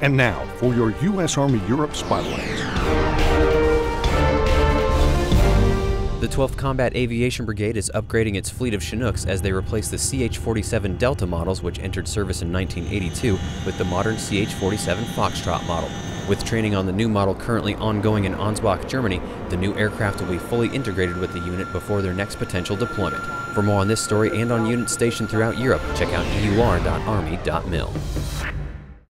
And now for your U.S. Army Europe Spotlight. The 12th Combat Aviation Brigade is upgrading its fleet of Chinooks as they replace the CH-47 Delta models which entered service in 1982 with the modern CH-47 Foxtrot model. With training on the new model currently ongoing in Ansbach, Germany, the new aircraft will be fully integrated with the unit before their next potential deployment. For more on this story and on units stationed throughout Europe, check out eur.army.mil.